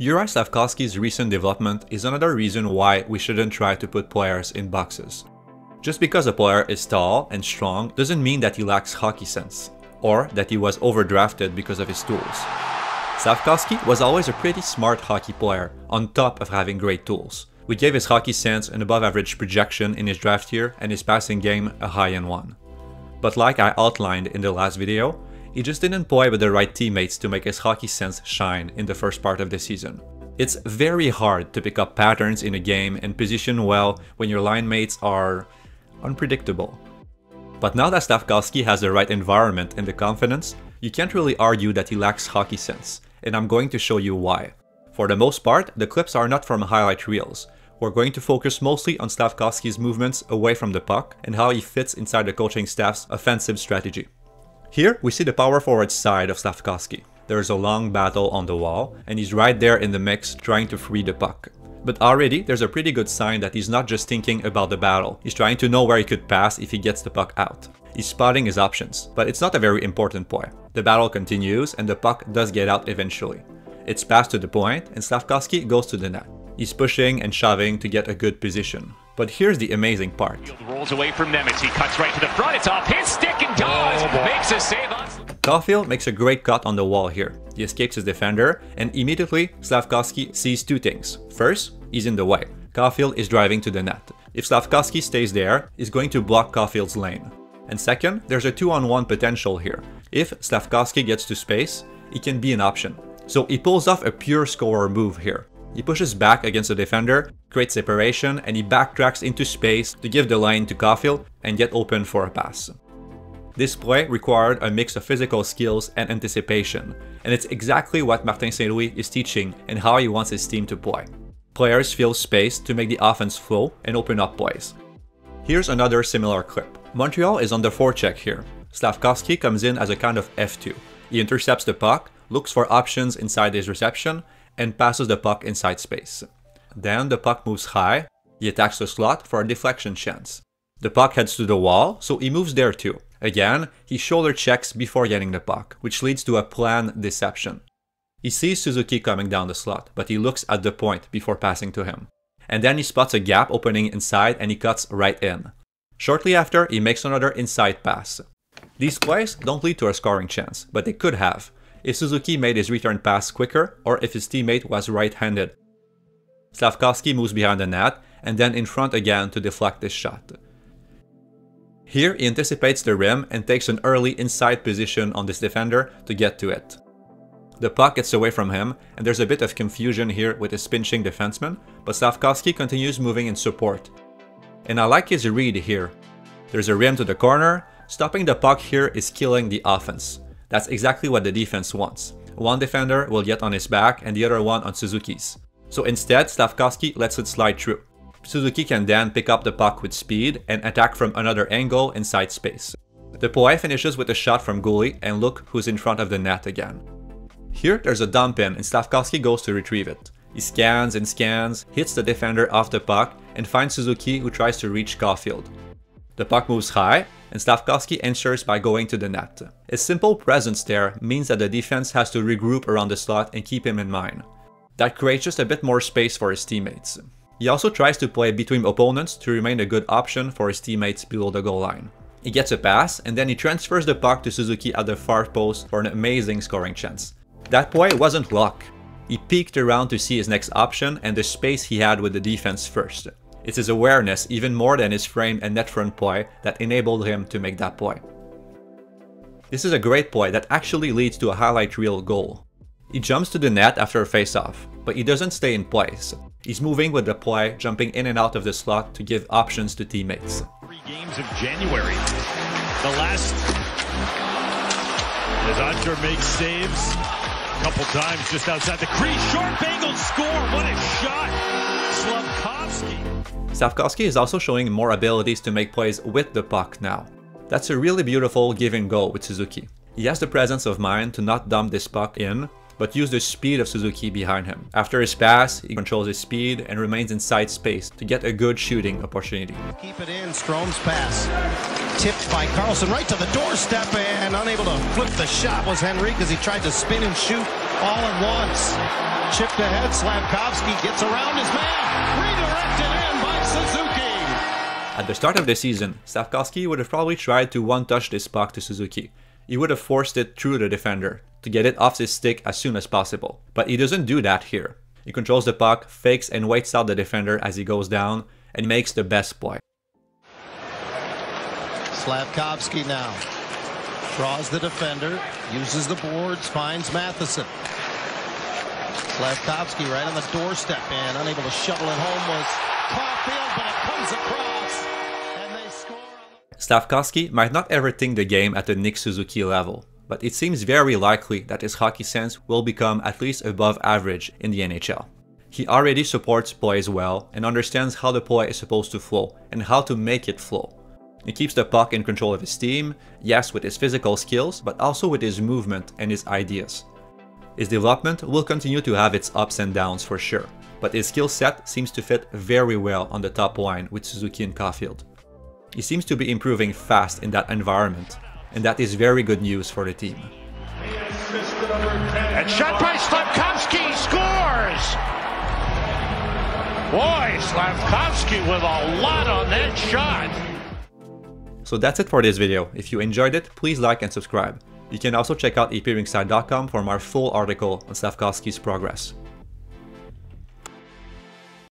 Juraj Slafkovsky's recent development is another reason why we shouldn't try to put players in boxes. Just because a player is tall and strong doesn't mean that he lacks hockey sense, or that he was overdrafted because of his tools. Slafkovsky was always a pretty smart hockey player, on top of having great tools. We gave his hockey sense an above average projection in his draft year and his passing game a high end one. But like I outlined in the last video, he just didn't play with the right teammates to make his hockey sense shine in the first part of the season. It's very hard to pick up patterns in a game and position well when your line mates are unpredictable. But now that Slafkovsky has the right environment and the confidence, you can't really argue that he lacks hockey sense, and I'm going to show you why. For the most part, the clips are not from highlight reels. We're going to focus mostly on Slafkovsky's movements away from the puck and how he fits inside the coaching staff's offensive strategy. Here, we see the power forward side of Slafkovsky. There's a long battle on the wall, and he's right there in the mix trying to free the puck. But already, there's a pretty good sign that he's not just thinking about the battle, he's trying to know where he could pass if he gets the puck out. He's spotting his options, but it's not a very important point. The battle continues, and the puck does get out eventually. It's passed to the point, and Slafkovsky goes to the net. He's pushing and shoving to get a good position. But here's the amazing part. Rolls away from Nemitz. He cuts right to the front. It's off his stick and oh, does. Oh, makes a save on. Caufield makes a great cut on the wall here. He escapes his defender, and immediately Slafkovsky sees two things. First, he's in the way. Caufield is driving to the net. If Slafkovsky stays there, he's going to block Caufield's lane. And second, there's a 2-on-1 potential here. If Slafkovsky gets to space, it can be an option. So he pulls off a pure scorer move here. He pushes back against the defender, creates separation, and he backtracks into space to give the line to Caufield and get open for a pass. This play required a mix of physical skills and anticipation, and it's exactly what Martin St. Louis is teaching and how he wants his team to play. Players fill space to make the offense flow and open up plays. Here's another similar clip. Montreal is on the forecheck here. Slafkovsky comes in as a kind of F2. He intercepts the puck, looks for options inside his reception, and passes the puck inside space. Then the puck moves high, he attacks the slot for a deflection chance. The puck heads to the wall, so he moves there too. Again, he shoulder checks before getting the puck, which leads to a planned deception. He sees Suzuki coming down the slot, but he looks at the point before passing to him. And then he spots a gap opening inside and he cuts right in. Shortly after, he makes another inside pass. These plays don't lead to a scoring chance, but they could have, if Suzuki made his return pass quicker or if his teammate was right-handed. Slafkovsky moves behind the net and then in front again to deflect this shot. Here he anticipates the rim and takes an early inside position on this defender to get to it. The puck gets away from him, and there's a bit of confusion here with his pinching defenseman, but Slafkovsky continues moving in support. And I like his read here. There's a rim to the corner, stopping the puck here is killing the offense. That's exactly what the defense wants. One defender will get on his back and the other one on Suzuki's. So instead, Slafkovsky lets it slide through. Suzuki can then pick up the puck with speed and attack from another angle inside space. The play finishes with a shot from goalie and look who's in front of the net again. Here there's a dump in and Slafkovsky goes to retrieve it. He scans and scans, hits the defender off the puck, and finds Suzuki who tries to reach Caufield. The puck moves high, and Slafkovsky ensures by going to the net. His simple presence there means that the defense has to regroup around the slot and keep him in mind. That creates just a bit more space for his teammates. He also tries to play between opponents to remain a good option for his teammates below the goal line. He gets a pass, and then he transfers the puck to Suzuki at the far post for an amazing scoring chance. That play wasn't luck. He peeked around to see his next option and the space he had with the defense first. It's his awareness, even more than his frame and net front play, that enabled him to make that play. This is a great play that actually leads to a highlight reel goal. He jumps to the net after a face-off, but he doesn't stay in place. He's moving with the play, jumping in and out of the slot to give options to teammates. Three games of January. The last as Oscar makes saves couple times just outside the crease. Short angled score. What a shot. Slafkovsky. Slafkovsky is also showing more abilities to make plays with the puck now. That's a really beautiful give and go with Suzuki. He has the presence of mind to not dump this puck in, but use the speed of Suzuki behind him. After his pass, he controls his speed and remains inside space to get a good shooting opportunity. Keep it in, Strome's pass. Tipped by Carlson right to the doorstep and unable to flip the shot was Henrique as he tried to spin and shoot all at once. Chipped ahead, Slafkovsky gets around his man, redirected in by Suzuki. At the start of the season, Slafkovsky would have probably tried to one-touch this puck to Suzuki. He would have forced it through the defender to get it off his stick as soon as possible. But he doesn't do that here. He controls the puck, fakes and waits out the defender as he goes down, and makes the best play. Slafkovsky now draws the defender, uses the boards, finds Matheson. Slafkovsky right on the doorstep and unable to shovel it home was Caufield, but it comes across and they score. Slafkovsky might not ever think the game at the Nick Suzuki level, but it seems very likely that his hockey sense will become at least above average in the NHL. He already supports plays well and understands how the play is supposed to flow and how to make it flow. He keeps the puck in control of his team, yes with his physical skills, but also with his movement and his ideas. His development will continue to have its ups and downs for sure, but his skill set seems to fit very well on the top line with Suzuki and Caufield. He seems to be improving fast in that environment, and that is very good news for the team. And shot by Slafkovsky scores! Boy, Slafkovsky with a lot on that shot. So that's it for this video. If you enjoyed it, please like and subscribe. You can also check out eprinkside.com for more full article on Slafkovsky's progress.